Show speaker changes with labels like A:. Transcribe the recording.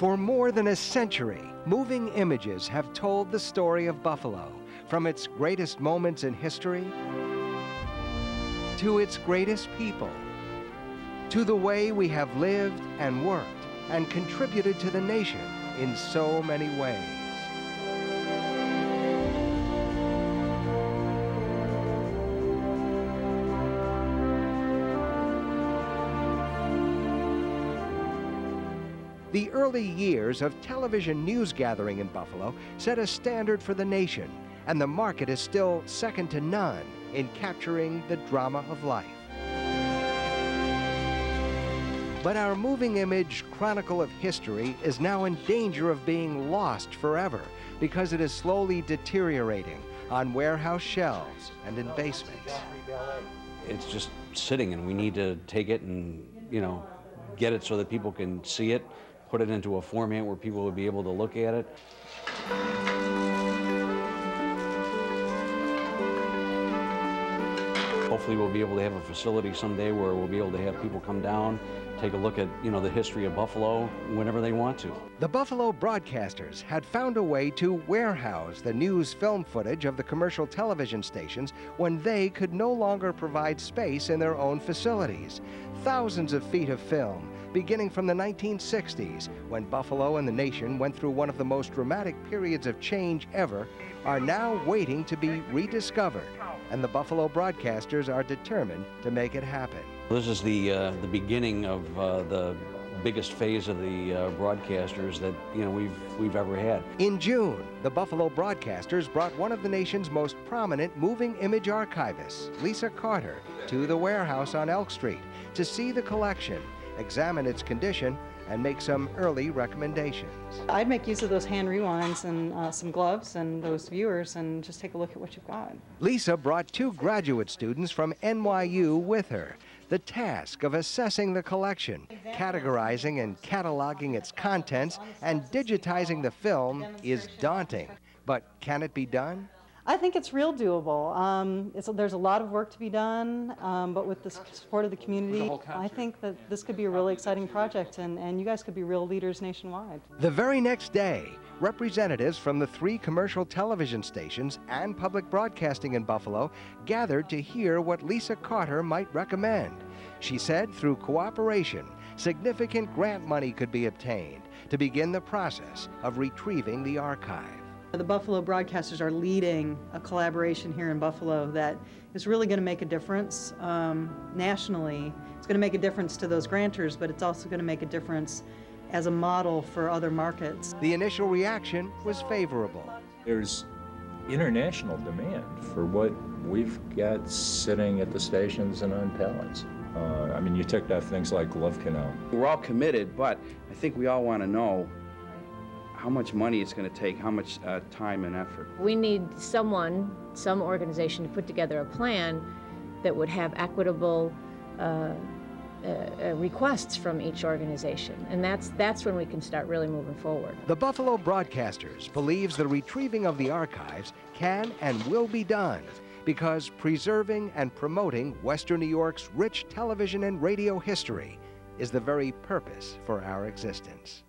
A: For more than a century, moving images have told the story of Buffalo, from its greatest moments in history to its greatest people, to the way we have lived and worked and contributed to the nation in so many ways. The early years of television news gathering in Buffalo set a standard for the nation, and the market is still second to none in capturing the drama of life. But our moving image chronicle of history is now in danger of being lost forever because it is slowly deteriorating on warehouse shelves and in basements.
B: It's just sitting and we need to take it and, you know, get it so that people can see it, put it into a format where people will be able to look at it. Hopefully we'll be able to have a facility someday where we'll be able to have people come down, take a look at, you know, the history of Buffalo whenever they want to.
A: The Buffalo broadcasters had found a way to warehouse the news film footage of the commercial television stations when they could no longer provide space in their own facilities. Thousands of feet of film, beginning from the 1960s, when Buffalo and the nation went through one of the most dramatic periods of change ever, are now waiting to be rediscovered. And the Buffalo broadcasters are determined to make it happen.
B: This is the, uh, the beginning of uh, the biggest phase of the uh, broadcasters that you know we've we've ever had.
A: In June, the Buffalo broadcasters brought one of the nation's most prominent moving image archivists, Lisa Carter, to the warehouse on Elk Street to see the collection, examine its condition, and make some early recommendations.
C: I'd make use of those hand rewinds and uh, some gloves and those viewers and just take a look at what you've got.
A: Lisa brought two graduate students from NYU with her. The task of assessing the collection, categorizing and cataloging its contents, and digitizing the film is daunting. But can it be done?
C: I think it's real doable. Um, it's, there's a lot of work to be done, um, but with the support of the community, I think that this could be a really exciting project, and, and you guys could be real leaders nationwide.
A: The very next day, representatives from the three commercial television stations and public broadcasting in Buffalo gathered to hear what Lisa Carter might recommend. She said through cooperation, significant grant money could be obtained to begin the process of retrieving the archive.
C: The Buffalo broadcasters are leading a collaboration here in Buffalo that is really going to make a difference um, nationally. It's going to make a difference to those grantors, but it's also going to make a difference as a model for other markets.
A: The initial reaction was favorable.
D: There's international demand for what we've got sitting at the stations and on pallets. Uh, I mean, you took off things like Love Canal.
E: We're all committed, but I think we all want to know how much money it's going to take, how much uh, time and effort.
F: We need someone, some organization to put together a plan that would have equitable uh, uh, uh, requests from each organization. And that's, that's when we can start really moving forward.
A: The Buffalo Broadcasters believes the retrieving of the archives can and will be done because preserving and promoting Western New York's rich television and radio history is the very purpose for our existence.